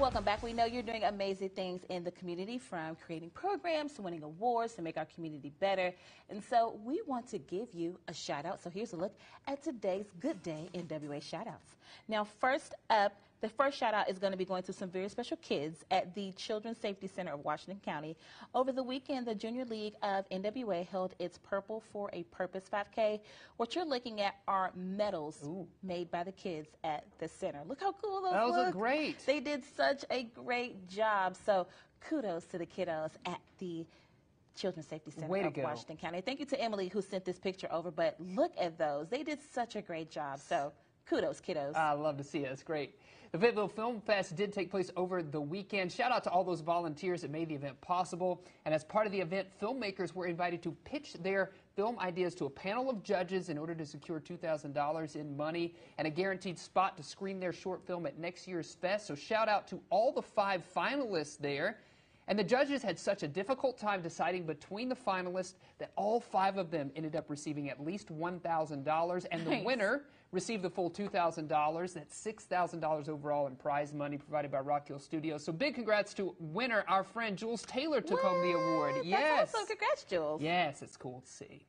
Welcome back. We know you're doing amazing things in the community from creating programs to winning awards to make our community better. And so we want to give you a shout out. So here's a look at today's Good Day NWA shout outs. Now, first up, the first shout out is going to be going to some very special kids at the Children's Safety Center of Washington County. Over the weekend, the Junior League of NWA held its Purple for a Purpose 5K. What you're looking at are medals Ooh. made by the kids at the center. Look how cool those Those look. look great. They did such a great job. So kudos to the kiddos at the Children's Safety Center Way to of go. Washington County. Thank you to Emily who sent this picture over. But look at those. They did such a great job. So kudos, kiddos. I love to see it. It's great. The Fayetteville Film Fest did take place over the weekend. Shout out to all those volunteers that made the event possible. And as part of the event, filmmakers were invited to pitch their film ideas to a panel of judges in order to secure $2,000 in money and a guaranteed spot to screen their short film at next year's fest. So shout out to all the five finalists there. And the judges had such a difficult time deciding between the finalists that all five of them ended up receiving at least $1,000. And the Nice. winner received the full $2,000. That's $6,000 overall in prize money provided by Rock Hill Studios. So big congrats to winner, our friend Jules Taylor took home the award. What? Yes. That's awesome. Congrats, Jules. Yes, it's cool to see.